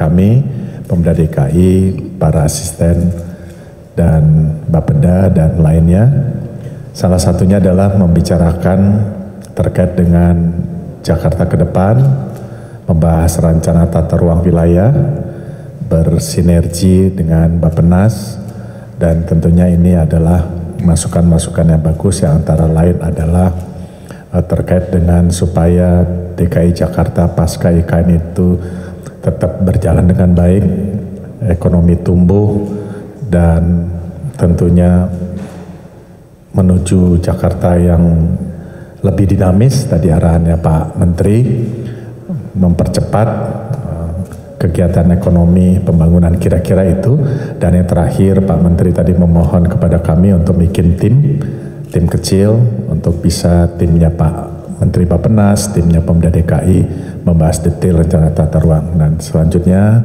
kami, Pemda DKI, para asisten dan Bapeda dan lainnya. Salah satunya adalah membicarakan terkait dengan Jakarta ke depan, membahas rencana tata ruang wilayah, bersinergi dengan Bapenas, dan tentunya ini adalah masukan-masukan yang bagus yang antara lain adalah uh, terkait dengan supaya DKI Jakarta pasca IKN itu tetap berjalan dengan baik, ekonomi tumbuh dan tentunya menuju Jakarta yang lebih dinamis. Tadi arahannya Pak Menteri mempercepat uh, kegiatan ekonomi pembangunan kira-kira itu. Dan yang terakhir Pak Menteri tadi memohon kepada kami untuk bikin tim tim kecil untuk bisa timnya Pak Menteri Bapenas, timnya Pemda DKI membahas detail rencana tata ruang dan selanjutnya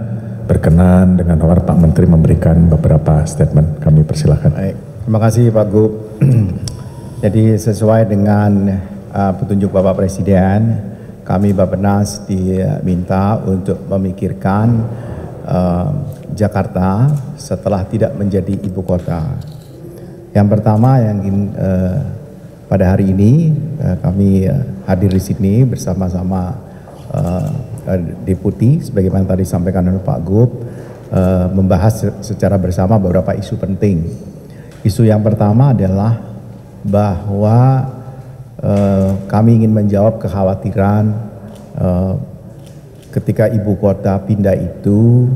berkenan dengan hormat Pak Menteri memberikan beberapa statement. Kami persilahkan. Baik, terima kasih Pak Gub. Jadi sesuai dengan uh, petunjuk Bapak Presiden, kami Bapenas diminta untuk memikirkan uh, Jakarta setelah tidak menjadi ibu kota. Yang pertama yang uh, pada hari ini uh, kami uh, hadir di sini bersama-sama uh, deputi sebagaimana tadi disampaikan oleh Pak Gub uh, membahas secara bersama beberapa isu penting. Isu yang pertama adalah bahwa uh, kami ingin menjawab kekhawatiran uh, ketika ibu kota pindah itu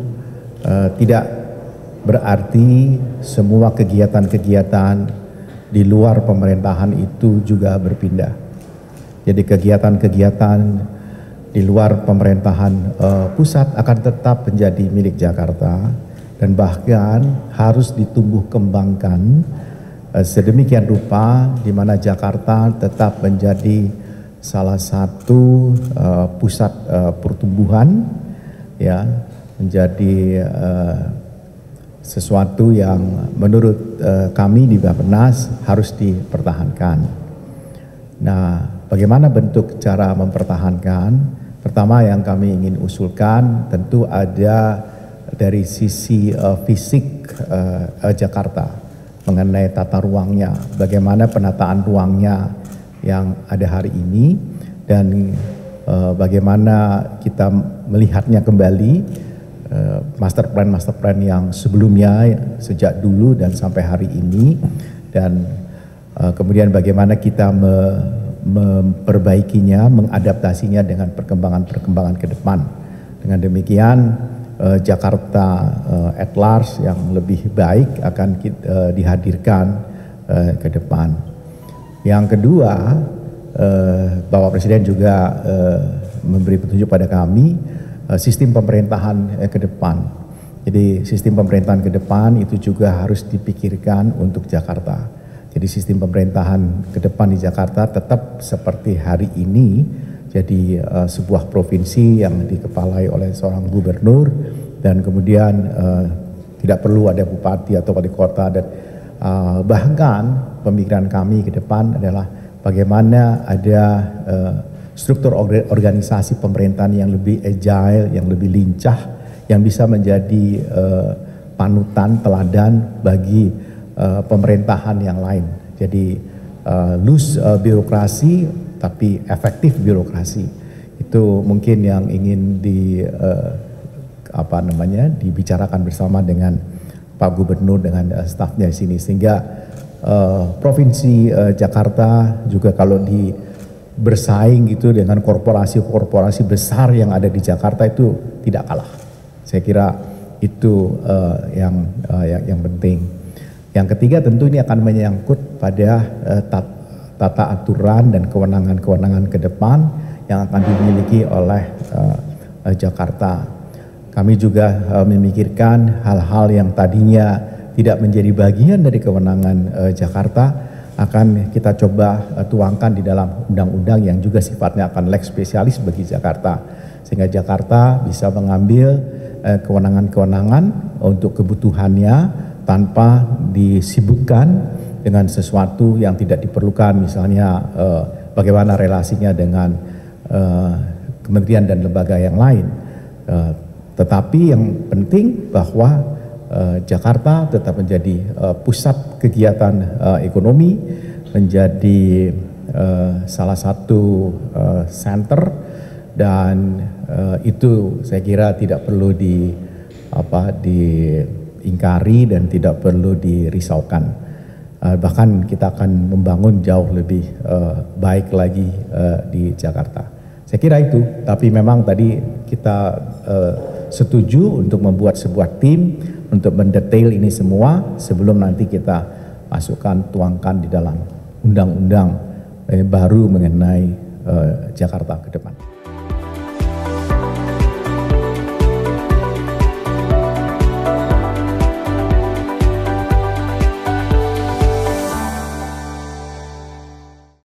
uh, tidak berarti semua kegiatan-kegiatan di luar pemerintahan itu juga berpindah. Jadi kegiatan-kegiatan di luar pemerintahan uh, pusat akan tetap menjadi milik Jakarta dan bahkan harus ditumbuh kembangkan uh, sedemikian rupa di mana Jakarta tetap menjadi salah satu uh, pusat uh, pertumbuhan ya menjadi uh, sesuatu yang menurut uh, kami di Bapenas harus dipertahankan. Nah, bagaimana bentuk cara mempertahankan? Pertama yang kami ingin usulkan tentu ada dari sisi uh, fisik uh, Jakarta mengenai tata ruangnya, bagaimana penataan ruangnya yang ada hari ini dan uh, bagaimana kita melihatnya kembali master plan master plan yang sebelumnya sejak dulu dan sampai hari ini dan uh, kemudian bagaimana kita me, memperbaikinya, mengadaptasinya dengan perkembangan-perkembangan ke depan. Dengan demikian uh, Jakarta uh, at large yang lebih baik akan kita, uh, dihadirkan uh, ke depan. Yang kedua, uh, Bapak Presiden juga uh, memberi petunjuk pada kami Eh, sistem pemerintahan eh, ke depan. Jadi sistem pemerintahan ke depan itu juga harus dipikirkan untuk Jakarta. Jadi sistem pemerintahan ke depan di Jakarta tetap seperti hari ini jadi uh, sebuah provinsi yang dikepalai oleh seorang gubernur dan kemudian uh, tidak perlu ada bupati atau wali kota dan uh, bahkan pemikiran kami ke depan adalah bagaimana ada uh, struktur organisasi pemerintahan yang lebih agile, yang lebih lincah, yang bisa menjadi uh, panutan, teladan bagi uh, pemerintahan yang lain. Jadi uh, loose uh, birokrasi tapi efektif birokrasi. Itu mungkin yang ingin di uh, apa namanya dibicarakan bersama dengan Pak Gubernur dengan uh, stafnya di sini sehingga uh, provinsi uh, Jakarta juga kalau di bersaing gitu dengan korporasi-korporasi besar yang ada di Jakarta itu tidak kalah. Saya kira itu uh, yang, uh, yang yang penting. Yang ketiga tentu ini akan menyangkut pada uh, tata aturan dan kewenangan-kewenangan ke depan yang akan dimiliki oleh uh, Jakarta. Kami juga uh, memikirkan hal-hal yang tadinya tidak menjadi bagian dari kewenangan uh, Jakarta akan kita coba uh, tuangkan di dalam undang-undang yang juga sifatnya akan leg spesialis bagi Jakarta. Sehingga Jakarta bisa mengambil uh, kewenangan-kewenangan untuk kebutuhannya tanpa disibukkan dengan sesuatu yang tidak diperlukan. Misalnya uh, bagaimana relasinya dengan kementerian dan lembaga yang lain. Tetapi yang penting bahwa uh, Jakarta tetap menjadi uh, pusat kegiatan uh, ekonomi, menjadi uh, salah satu uh, center dan uh, itu saya kira tidak perlu di apa diingkari dan tidak perlu dirisaukan. Uh, bahkan kita akan membangun jauh lebih uh, baik lagi uh, di Jakarta. Saya kira itu, tapi memang tadi kita uh, setuju untuk membuat sebuah tim untuk mendetail ini semua sebelum nanti kita masukkan tuangkan di dalam undang-undang eh, baru mengenai eh, Jakarta ke depan.